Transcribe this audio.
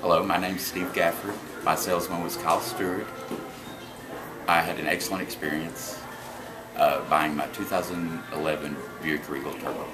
Hello, my name is Steve Gafford. My salesman was Kyle Stewart. I had an excellent experience uh, buying my 2011 Buick Regal Turbo.